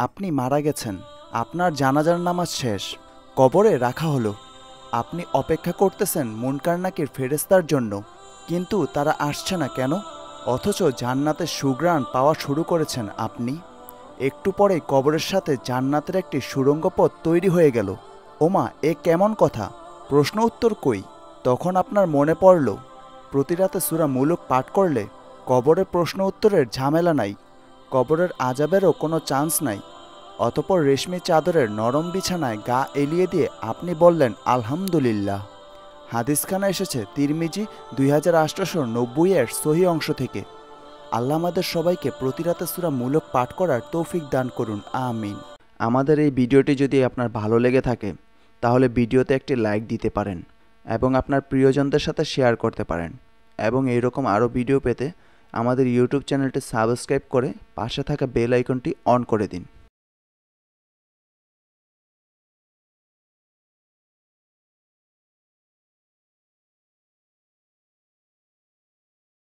আপনি মারা গেছেন। আপনার জানাজার নামাজ শেষ। কবরে রাখা হলো। আপনি অপেক্ষা করতেছেন মুনকারনাকির ফেরেস্তার জন্য। কিন্তু তারা আসছে না কেন? অথচ জান্নাতের সুগ্রাণ পাওয়া শুরু করেছেন আপনি। একটু পরেই কবরের সাথে জান্নাতের একটি সুড়ঙ্গ পথ তৈরি হয়ে গেল। ওমা, এ কেমন কথা? প্রশ্ন উত্তর কই? তখন আপনার মনে পড়ল প্রতি রাতে সুরা মুলুক পাঠ করলে কবরের প্রশ্ন উত্তরের ঝামেলা নাই। কবরের আজাবেরও কোনো চান্স নাই। অতপর রেশমি চাদরের নরম বিছানায় গা এলিয়ে দিয়ে আপনি বললেন, আলহামদুলিল্লাহ। হাদিসখানা এসেছে তিরমিজি দুই হাজার আটশোশো নব্বই এর সহি অংশ থেকে। আল্লাহ আমাদের সবাইকে প্রতি রাতে সুরা মূলক পাঠ করার তৌফিক দান করুন, আমিন। আমাদের এই ভিডিওটি যদি আপনার ভালো লেগে থাকে, তাহলে ভিডিওতে একটি লাইক দিতে পারেন এবং আপনার প্রিয়জনদের সাথে শেয়ার করতে পারেন। এবং এইরকম আরও ভিডিও পেতে আমাদের ইউটিউব চ্যানেলটি সাবস্ক্রাইব করে পাশে থাকা বেল আইকনটি অন করে দিন।